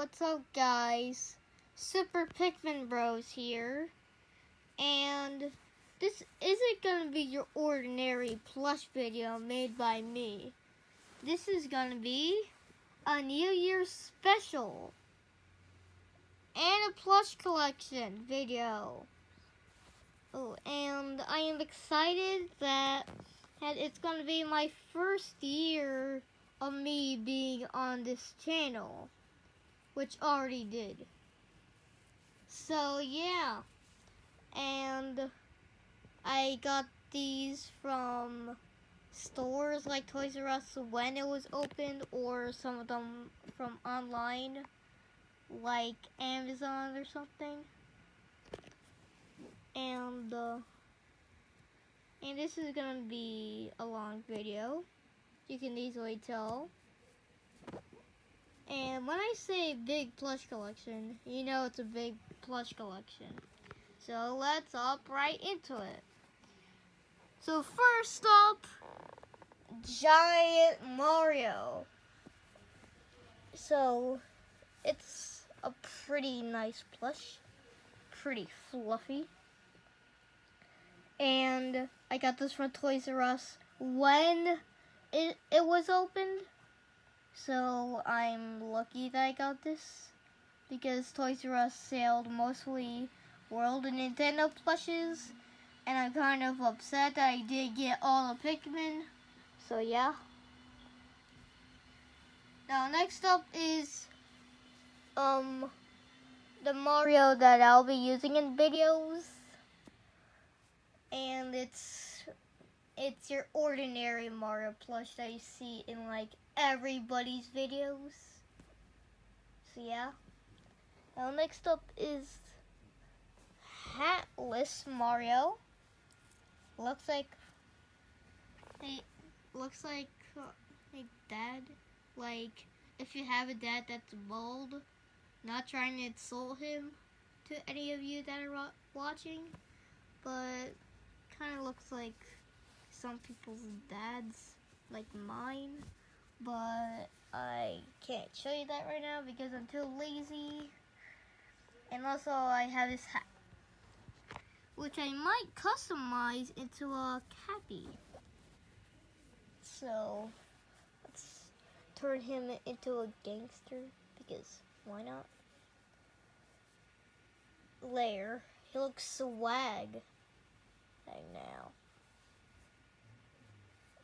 What's up, guys? Super Pikmin Bros here. And this isn't gonna be your ordinary plush video made by me. This is gonna be a New Year's special and a plush collection video. Oh, and I am excited that, that it's gonna be my first year of me being on this channel, which already did. So yeah, and I got these from stores like Toys R Us when it was opened, or some of them from online, like Amazon or something. And uh, and this is gonna be a long video you can easily tell. And when I say big plush collection, you know it's a big plush collection. So let's hop right into it. So first up, Giant Mario. So it's a pretty nice plush, pretty fluffy. And I got this from Toys R Us when it it was opened. So I'm lucky that I got this because Toys R Us sold mostly World and Nintendo plushes and I'm kind of upset that I did get all the Pikmin. So yeah. Now next up is um the Mario that I'll be using in videos. And it's it's your ordinary Mario plush that you see in like everybody's videos. So yeah. Now next up is hatless Mario. Looks like hey, looks like uh, hey dad. Like if you have a dad that's bald, not trying to insult him to any of you that are watching, but kind of looks like some people's dads, like mine, but I can't show you that right now because I'm too lazy. And also I have this hat, which I might customize into a cappy. So let's turn him into a gangster because why not? Layer. He looks swag right now.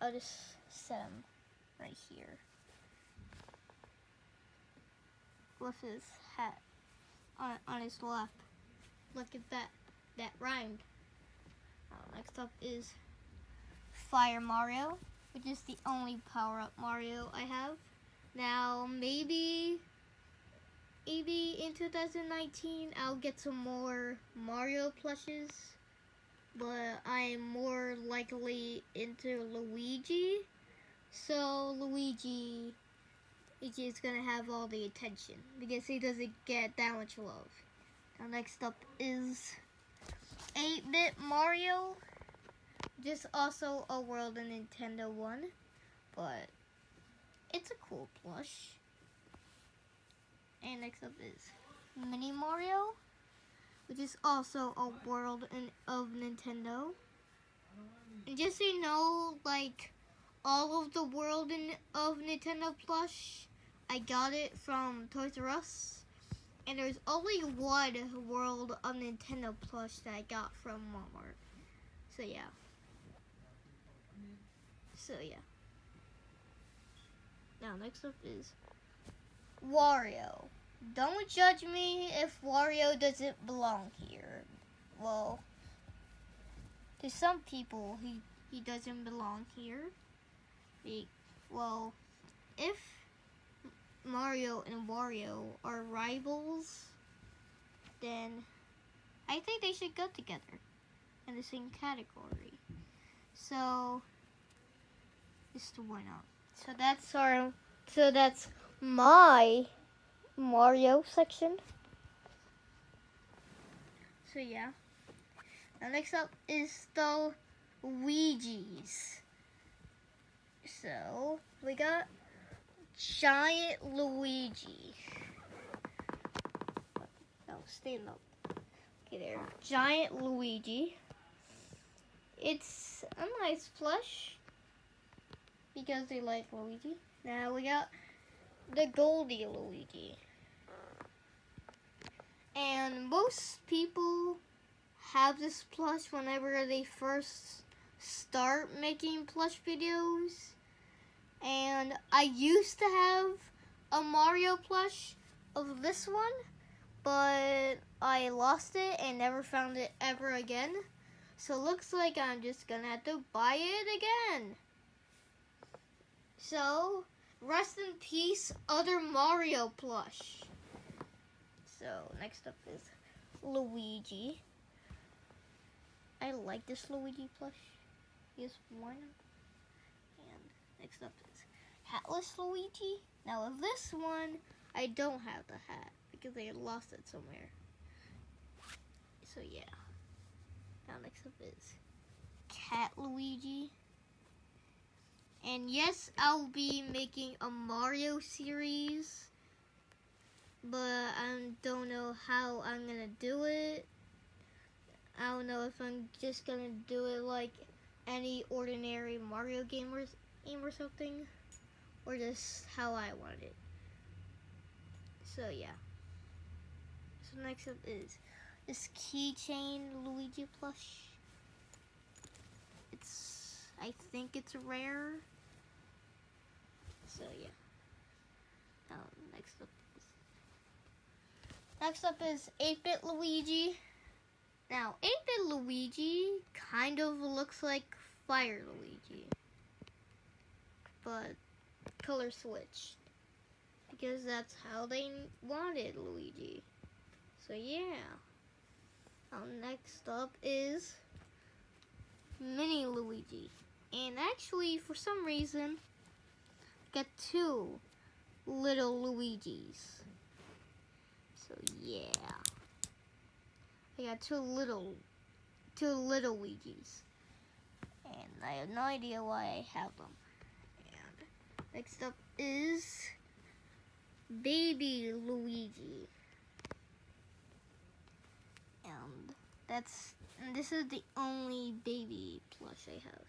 I'll just set him right here. With his hat on, on his lap. Look at that. That rhymed. Uh, next up is Fire Mario, which is the only power-up Mario I have. Now, maybe, maybe in 2019, I'll get some more Mario plushes but I'm more likely into Luigi. So Luigi, is gonna have all the attention because he doesn't get that much love. Now next up is 8-Bit Mario. Just also a World and Nintendo one, but it's a cool plush. And next up is Mini Mario which is also a world in, of Nintendo. And just so you know, like, all of the world in, of Nintendo plush, I got it from Toys R Us. And there's only one world of Nintendo plush that I got from Walmart. So yeah. So yeah. Now next up is Wario. Don't judge me if Wario doesn't belong here. Well, to some people, he, he doesn't belong here. He, well, if Mario and Wario are rivals, then I think they should go together in the same category. So, just why not? So that's our, so that's my Mario section. So yeah. Now next up is the Luigi's. So we got giant Luigi. No, stand up. Okay, there. Giant Luigi. It's a nice plush because they like Luigi. Now we got the Goldie Luigi. And most people have this plush whenever they first start making plush videos. And I used to have a Mario plush of this one, but I lost it and never found it ever again. So looks like I'm just gonna have to buy it again. So, rest in peace, other Mario plush. So, next up is Luigi. I like this Luigi plush. Here's one. And next up is Hatless Luigi. Now, with this one, I don't have the hat because I lost it somewhere. So, yeah. Now, next up is Cat Luigi. And yes, I'll be making a Mario series, but I don't know how I'm gonna do it. I don't know if I'm just gonna do it like any ordinary Mario game or, game or something, or just how I want it. So yeah. So next up is this keychain Luigi plush. It's, I think it's rare. So yeah. Um, next up next up is 8-bit Luigi. Now 8-bit Luigi kind of looks like Fire Luigi, but color switched because that's how they wanted Luigi. So yeah. Now next up is Mini Luigi. And actually, for some reason, got two little Luigis. So yeah. I got two little two little Luigis. And I have no idea why I have them. And next up is Baby Luigi. And that's and this is the only baby plush I have.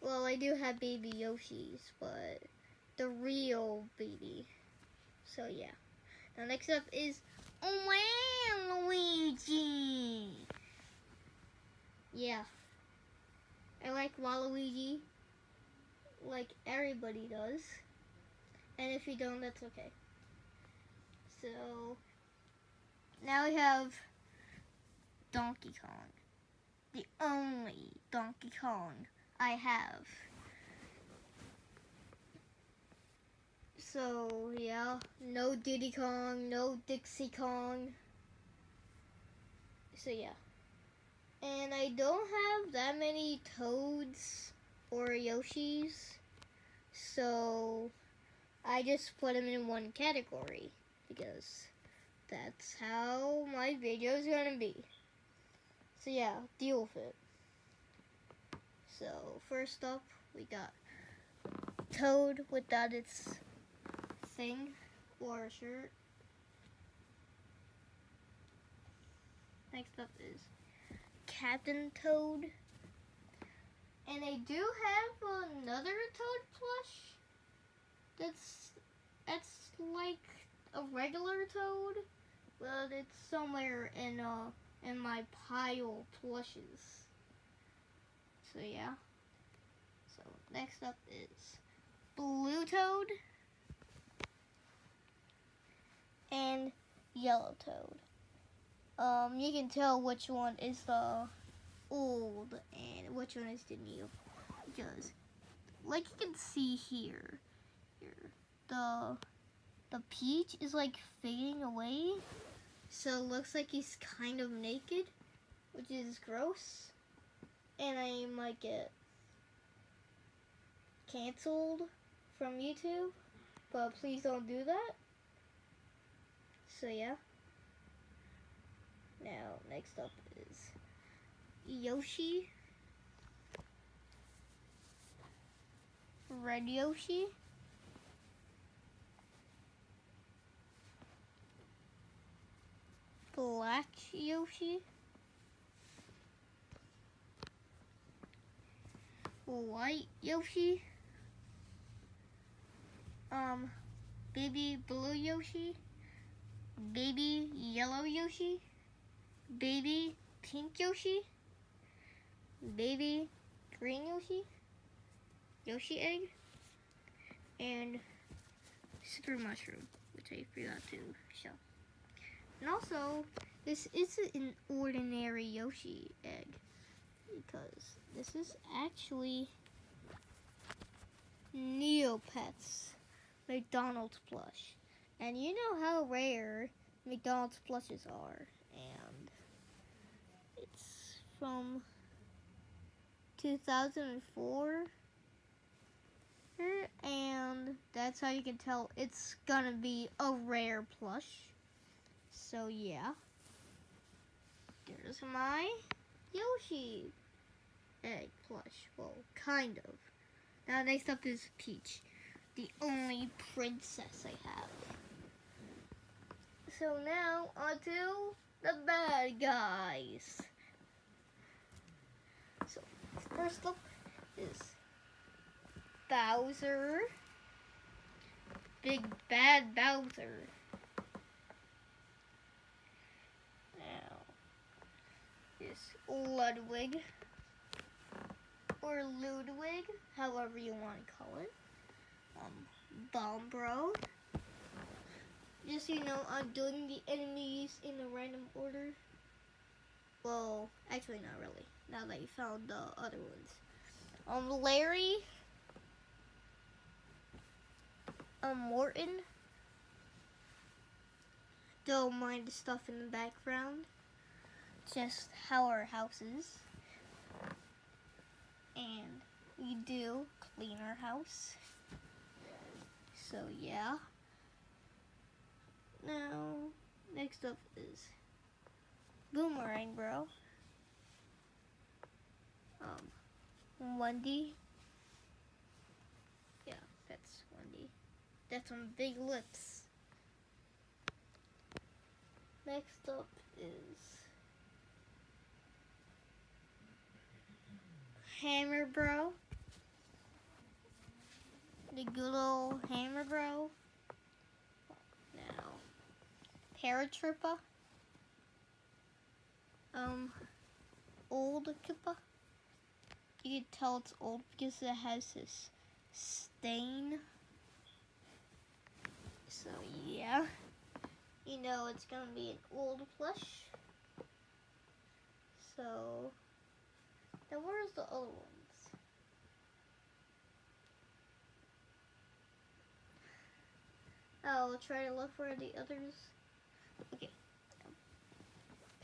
Well, I do have baby Yoshis, but the real baby. So yeah. Now next up is oh Luigi. Yeah. I like Waluigi. Like everybody does. And if you don't, that's okay. So now we have Donkey Kong. The only Donkey Kong I have. So, yeah, no Diddy Kong, no Dixie Kong. So, yeah. And I don't have that many Toads or Yoshis. So, I just put them in one category because that's how my video is going to be. So, yeah, deal with it. So first up, we got Toad without its thing or a shirt. Next up is Captain Toad. And I do have another Toad plush. That's that's like a regular Toad, but it's somewhere in uh in my pile plushes. So yeah. So next up is Blue Toad and Yellow Toad. Um, you can tell which one is the old and which one is the new because, like you can see here, here the the peach is like fading away, so it looks like he's kind of naked, which is gross and I might get canceled from YouTube, but please don't do that. So yeah. Now, next up is Yoshi. Red Yoshi. Black Yoshi. White Yoshi. Um, baby blue Yoshi. Baby yellow Yoshi. Baby pink Yoshi. Baby green Yoshi. Yoshi egg. And super mushroom, which I forgot to show. And also, this isn't an ordinary Yoshi egg because this is actually Neopets McDonald's plush. And you know how rare McDonald's plushes are. And it's from 2004. And that's how you can tell it's gonna be a rare plush. So yeah. There's my Yoshi egg plush. Well, kind of. Now next up is Peach. The only princess I have. So now onto the bad guys. So first up is Bowser. Big bad Bowser. Now is Ludwig or Ludwig, however you want to call it. Um, Bombro. Just so you know, I'm doing the enemies in a random order. Well, actually not really. Now that you found the other ones. Um, Larry. Um, Morton. Don't mind the stuff in the background. Just how our house is. And we do clean our house. So yeah. Now, next up is Boomerang Bro. Um, Wendy. Yeah, that's Wendy. That's some big lips. Next up is Hammer Bro. The good old Hammer Bro. Paratroopa. Um, old Koopa. You can tell it's old because it has this stain. So yeah, you know it's gonna be an old plush. So, now where's the other ones? I'll try to look for the others. Okay.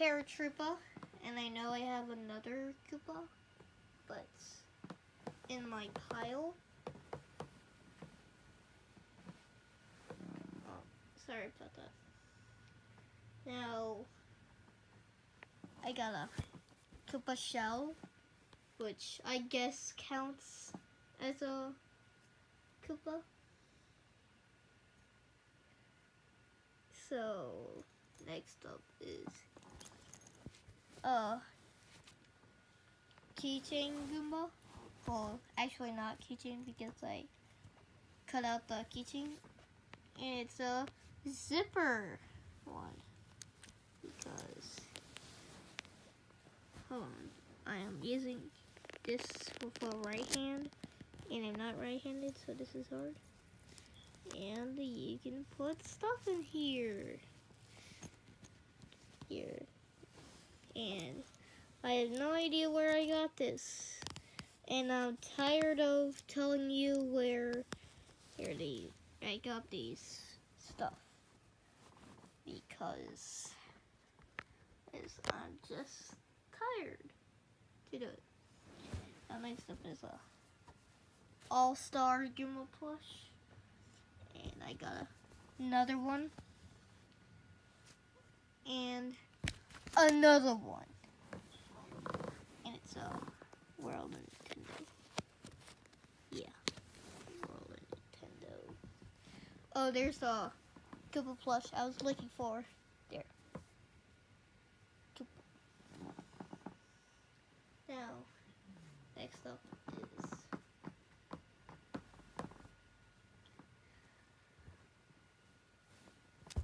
Paratroopa, and I know I have another Koopa, but in my pile. Sorry about that. Now, I got a Koopa shell, which I guess counts as a Koopa. So, next up is uh keychain Goomba. Well, actually not keychain because I cut out the keychain. And it's a zipper one. Because hold on. I am using this with a right hand and I'm not right handed so this is hard. And you can put stuff in here. Here. And I have no idea where I got this. And I'm tired of telling you where here the I got these stuff. Because I'm just tired to do it. Now next up is a All-Star Goomba plush. And I got a, another one. And another one. And it's a World Nintendo. Yeah. World Nintendo. Oh, there's a Koopa plush I was looking for. There. Now,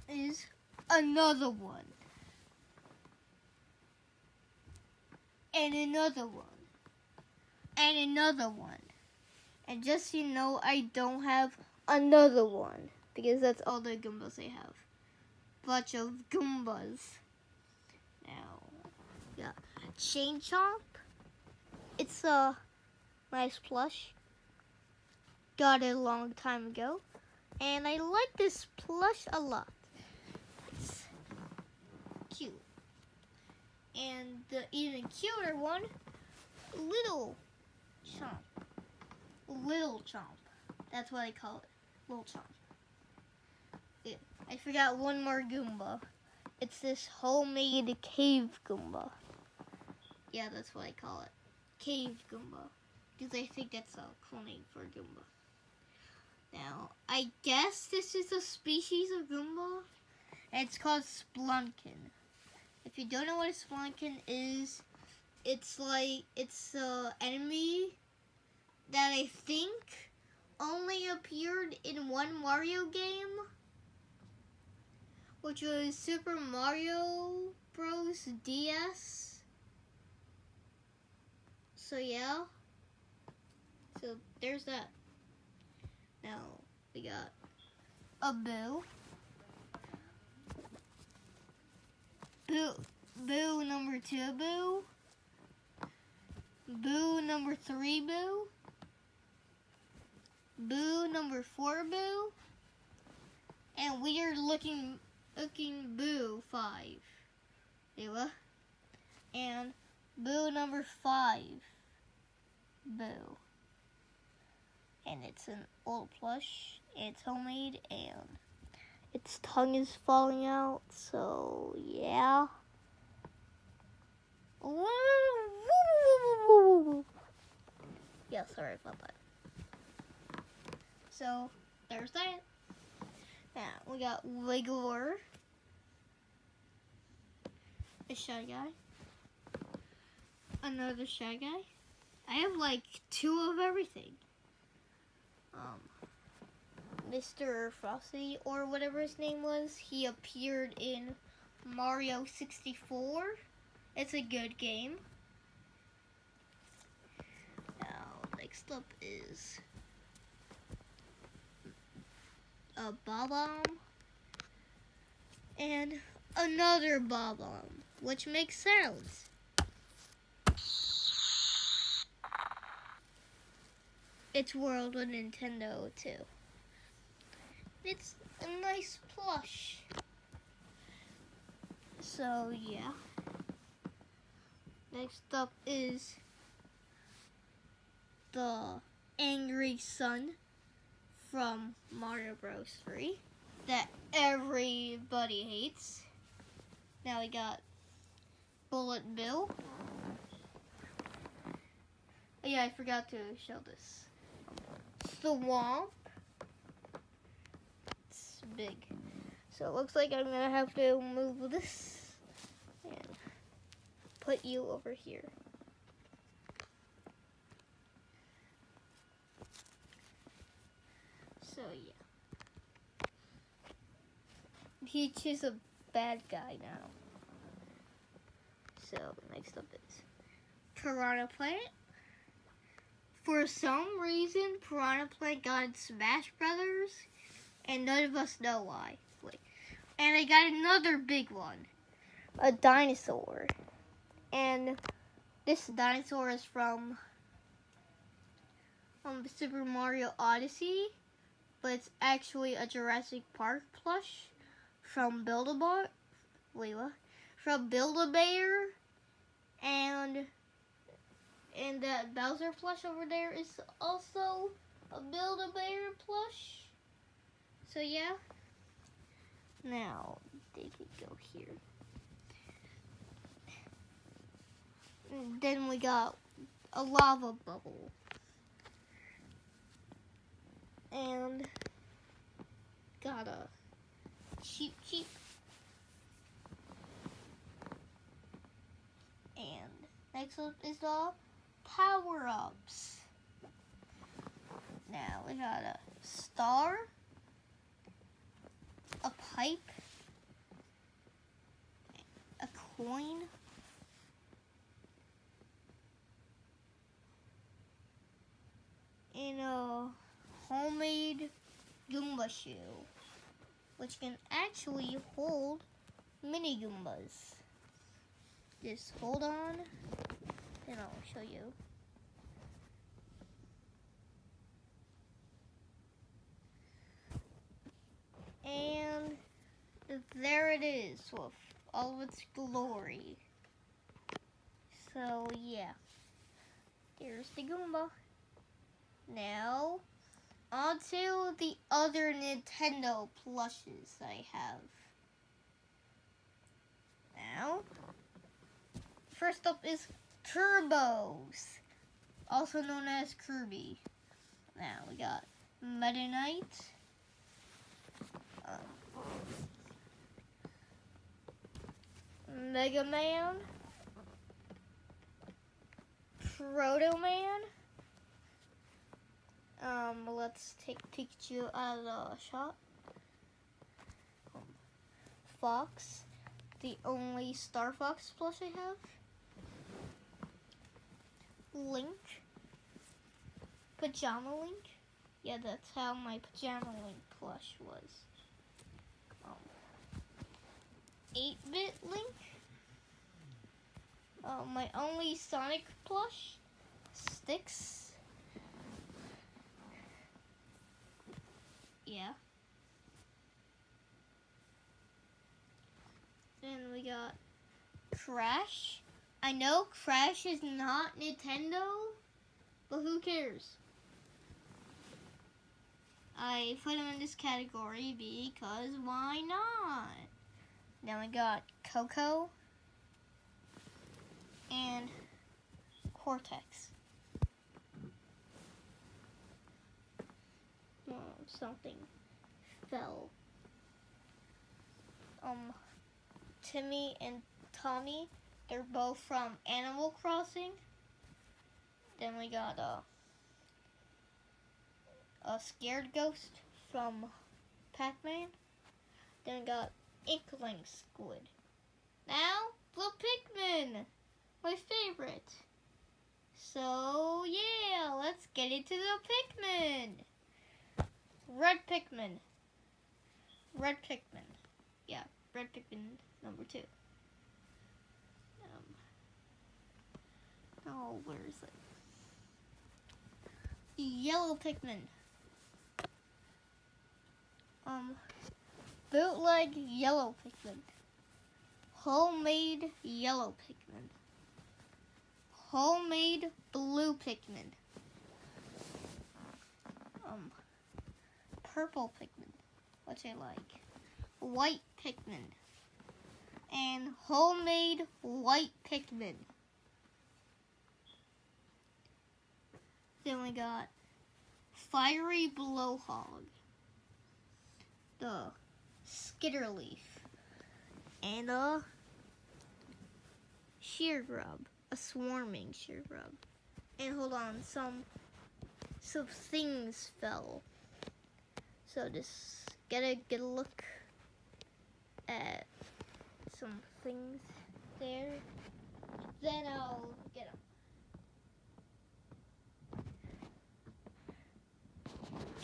is another one. And another one. And another one. And just so you know, I don't have another one. Because that's all the Goombas I have. Bunch of Goombas. Now, yeah. Chain Chomp. It's a nice plush. Got it a long time ago. And I like this plush a lot. It's cute. And the even cuter one, Little Chomp. Little Chomp. That's what I call it. Little Chomp. Yeah, I forgot one more Goomba. It's this homemade cave Goomba. Yeah, that's what I call it. Cave Goomba. Because I think that's a cool name for Goomba. Now, I guess this is a species of Goomba. It's called Splunkin. If you don't know what a Splunkin is, it's like, it's an enemy that I think only appeared in one Mario game, which was Super Mario Bros. DS. So yeah, so there's that. Now we got a Boo. Boo, Boo number two Boo. Boo number three Boo. Boo number four Boo. And we are looking looking Boo five. Ewa. And Boo number five. Boo and it's an old plush. It's homemade and its tongue is falling out, so yeah. Yeah, sorry about that. So, there's that. Now, we got Wiggler. A Shy Guy. Another Shy Guy. I have like two of everything um, Mr. Frosty or whatever his name was. He appeared in Mario 64. It's a good game. Now, next up is a Bob-omb and another Bob-omb, which makes sounds. its world of Nintendo too. It's a nice plush. So yeah. Next up is the Angry Sun from Mario Bros. 3 that everybody hates. Now we got Bullet Bill. Oh, yeah, I forgot to show this swamp. Big. So it looks like I'm to have to move this and put you over here. So yeah. Peach is a bad guy now. So next up is Piranha Plant for some reason, Piranha Plant got in Smash Brothers, and none of us know why. Wait. And I got another big one, a dinosaur. And this dinosaur is from um, Super Mario Odyssey, but it's actually a Jurassic Park plush from Build-A-Bear. Wait, what? From Build-A-Bear, and and that Bowser plush over there is also a Build-A-Bear plush. So yeah. Now, they could go here. Then we got a lava bubble. And got a Cheep Cheep. And next up is the power-ups. Now we got a star, a pipe, a coin, and a homemade Goomba shoe, which can actually hold mini Goombas. Just hold on, and I'll show you. And there it is with all of its glory. So yeah, there's the Goomba. Now, onto the other Nintendo plushes I have. Now, first up is Turbos, also known as Kirby. Now we got Meta Knight. Mega Man, Proto Man. Um, let's take Pikachu out of the shot. Um, Fox, the only Star Fox plush I have. Link, Pajama Link. Yeah, that's how my Pajama Link plush was. 8-bit Link. Uh, my only Sonic plush, Sticks. Yeah. Then we got Crash. I know Crash is not Nintendo, but who cares? I put him in this category because why not? Then we got Coco and Cortex. Oh, something fell. Um, Timmy and Tommy, they're both from Animal Crossing. Then we got a, a scared ghost from Pac-Man. Then we got Inkling Squid. Now, Blue Pikmin, my favorite. So, yeah, let's get into the Pikmin. Red Pikmin. Red Pikmin. Yeah, Red Pikmin number two. Um, oh, where is it? Yellow Pikmin. Um, Bootleg yellow Pikmin. Homemade yellow Pikmin. Homemade blue Pikmin. Um, purple Pikmin, which I like. White Pikmin. And homemade white Pikmin. Then we got Fiery Blowhog. The Skitterleaf, and a Sheargrub, a swarming Sheargrub. And hold on, some some things fell. So just get a good look at some things there. Then I'll get them.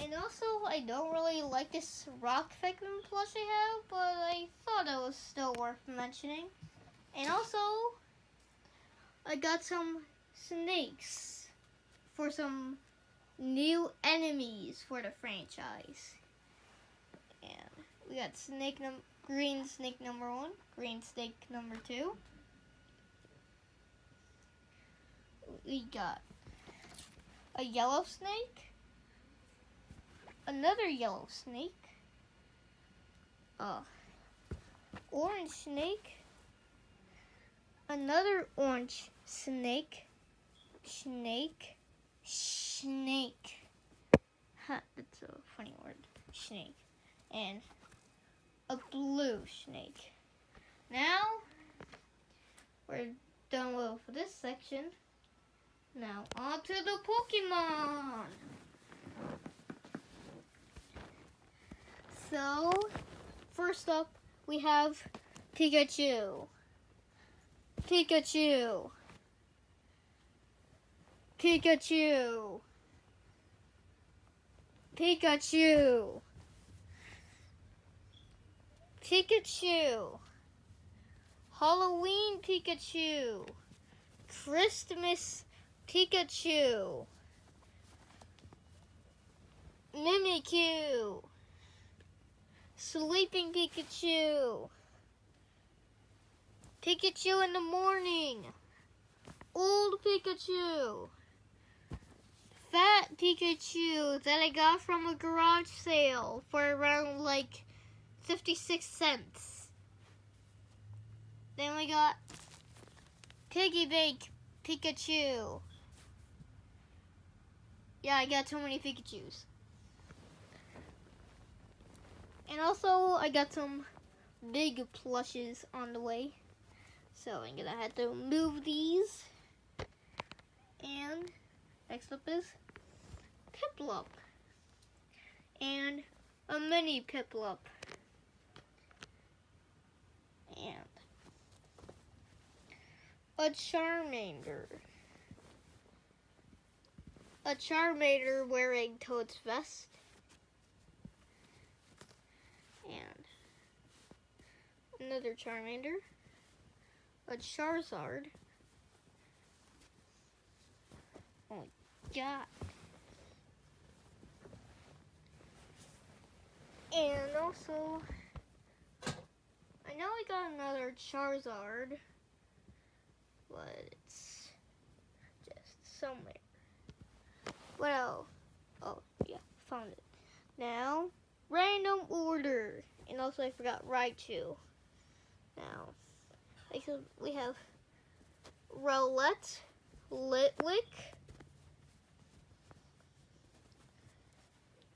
And also, I don't really like this rock Pikmin plush I have, but I thought it was still worth mentioning. And also, I got some snakes for some new enemies for the franchise. And we got snake num green snake number one, green snake number two. We got a yellow snake another yellow snake, a orange snake, another orange snake, snake, snake. Huh, that's a funny word. Snake. And a blue snake. Now, we're done with this section. Now, on to the Pokemon! So, first up, we have Pikachu. Pikachu. Pikachu. Pikachu. Pikachu. Halloween Pikachu. Christmas Pikachu. Mimikyu. Sleeping Pikachu. Pikachu in the morning. Old Pikachu. Fat Pikachu that I got from a garage sale for around like 56 cents. Then we got Piggy Bank Pikachu. Yeah, I got too many Pikachus. And also, I got some big plushes on the way. So I'm gonna have to move these. And next up is Piplup. And a mini Piplup. And a Charmander. A Charmander wearing Toad's vest. And another Charmander a Charizard. Oh my god. And also, I know I got another Charizard, but it's just somewhere. Well, oh yeah, found it. Now, random order. And also I forgot Raichu. Now, we have Rowlet, Litwick,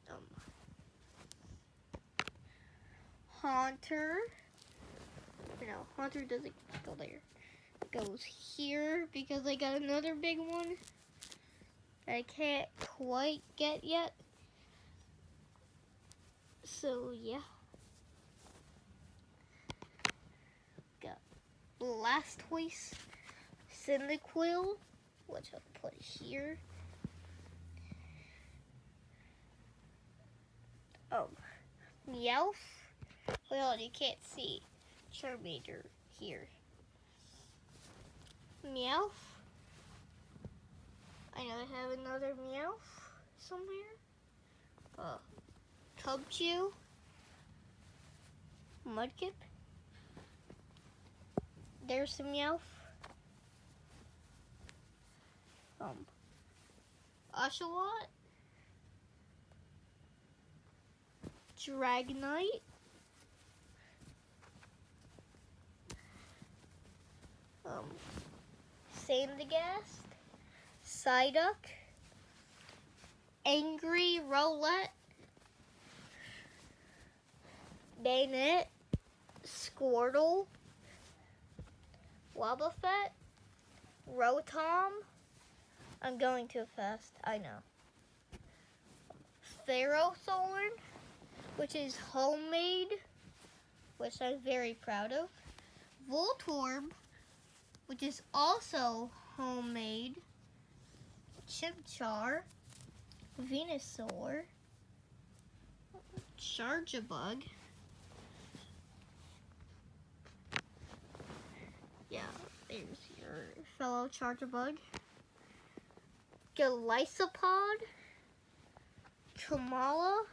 um, Haunter. No, Haunter doesn't go there. It goes here because I got another big one that I can't quite get yet. So yeah. Blastoise, Cyndaquil, which I'll put here. Oh, Meowth. Well, you can't see Charmander here. Meowth. I know I have another Meowth somewhere. Uh, Cubchoo. Mudkip there's some Meowth. Um, Oshawott. Dragonite. Um, Sandygast. Psyduck. Angry Rowlet. Banette. Squirtle. Wobbuffet, Rotom. I'm going too fast, I know. Ferrothorn, which is homemade, which I'm very proud of. Voltorb, which is also homemade. Chimchar, Venusaur, Charjabug, Yeah, there's your fellow Charjabug. Golisopod. Komala.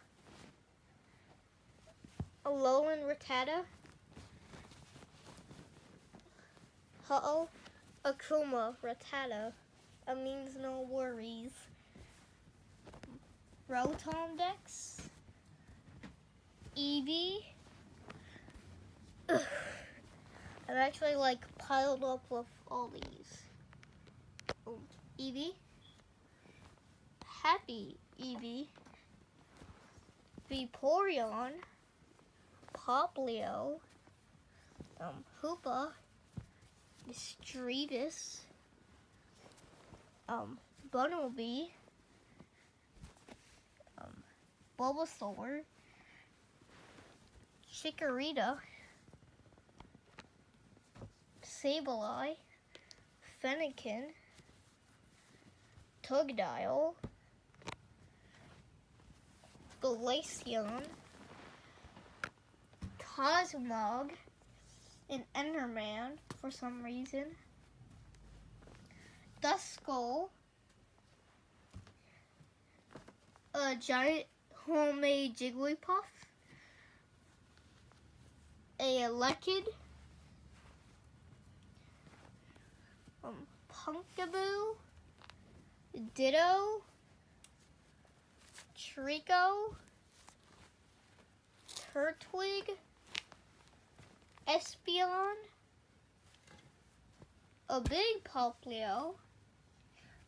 Alolan Rattata. Uh-oh. Akuma Rattata. That means no worries. Rotom Dex. Eevee. Ugh. I've actually like piled up with all these. Oh, Eevee. Happy Eevee. Vaporeon. Popplio. Um, Hoopa. Misdreavus. Um, Bunnelby. Um, Bulbasaur. Chikorita. Sableye, Fennekin, Tugdial, Glaceon, Cosmog, and Enderman for some reason, Duskull, uh, a giant homemade Jigglypuff, a Lekid, um, Pumpkaboo, Ditto, Treecko, Turtwig, Espeon, a big Popplio,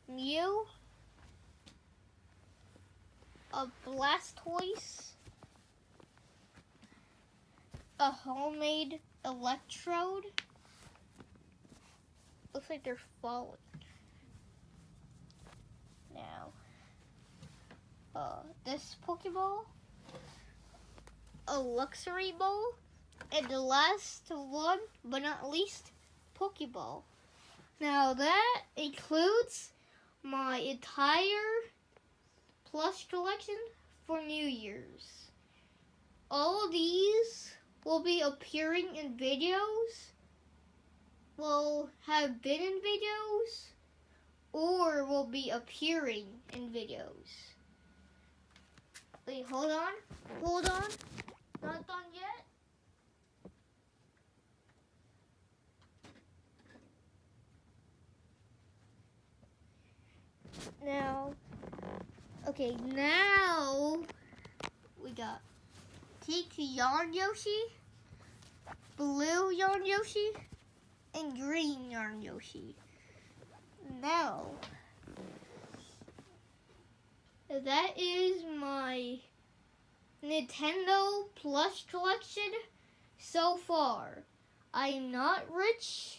Mew, a Blastoise, a homemade electrode. Looks like they're falling. Now, uh, this Pokeball, a Luxury Ball, and the last one, but not least, Pokeball. Now that includes my entire plush collection for New Year's. All of these will be appearing in videos, will have been in videos, or will be appearing in videos. Wait, hold on, hold on, not done yet. Now, okay, now we got Tiki Yarn Yoshi, Blue Yarn Yoshi, and Green Yarn Yoshi. Now, that is my Nintendo plush collection so far. I am not rich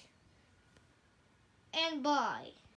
and bye.